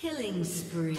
Killing spree.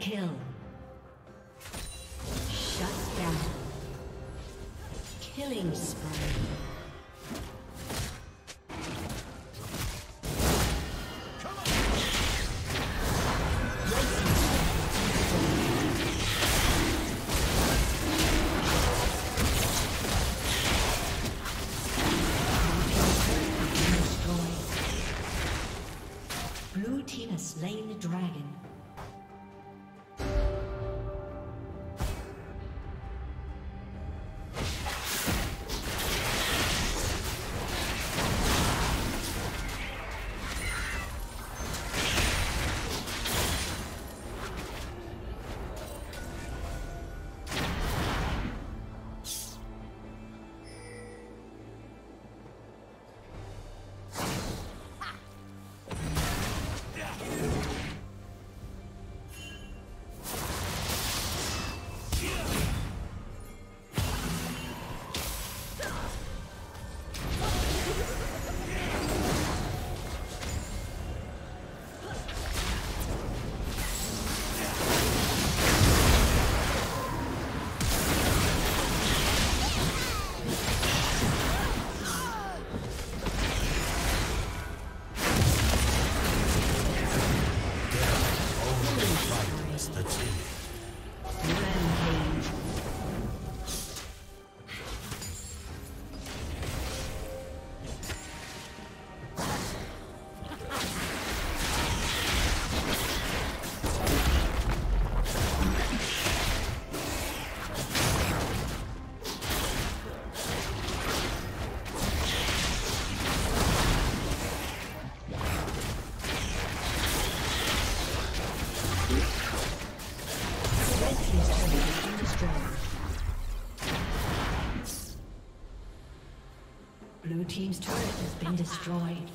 Kill. Shut down. Killing spree. Team's been destroyed.